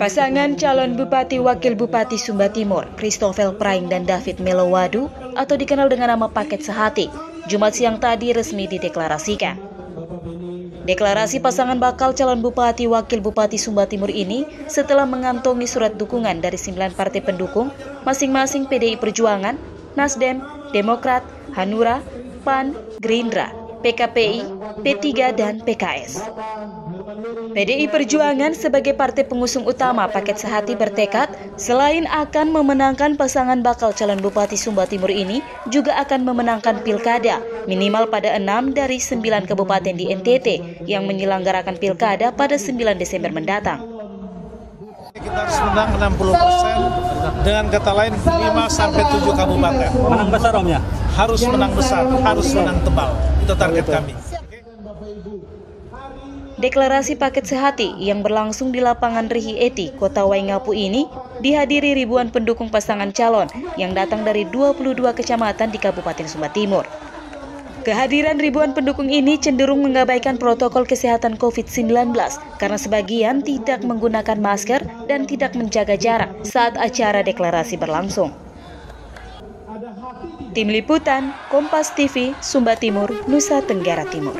Pasangan calon Bupati Wakil Bupati Sumba Timur, Christopher Praing dan David Melowadu, atau dikenal dengan nama Paket Sehati, Jumat siang tadi resmi dideklarasikan. Deklarasi pasangan bakal calon Bupati Wakil Bupati Sumba Timur ini setelah mengantongi surat dukungan dari sembilan partai pendukung, masing-masing PDI Perjuangan, Nasdem, Demokrat, Hanura, PAN, Gerindra, PKPI, P3, dan PKS. PDI Perjuangan sebagai partai pengusung utama paket sehati bertekad, selain akan memenangkan pasangan bakal calon Bupati Sumba Timur ini, juga akan memenangkan pilkada, minimal pada enam dari sembilan kabupaten di NTT yang menyelenggarakan pilkada pada 9 Desember mendatang. Kita harus menang 60 persen, dengan kata lain 5 sampai 7 kabupaten. Menang besar omnya? Harus menang besar, harus menang tebal. Itu target kami. Deklarasi paket sehati yang berlangsung di lapangan Rihi Eti, Kota Waingapu ini dihadiri ribuan pendukung pasangan calon yang datang dari 22 kecamatan di Kabupaten Sumba Timur. Kehadiran ribuan pendukung ini cenderung mengabaikan protokol kesehatan COVID-19 karena sebagian tidak menggunakan masker dan tidak menjaga jarak saat acara deklarasi berlangsung. Tim Liputan, Kompas TV, Sumba Timur, Nusa Tenggara Timur.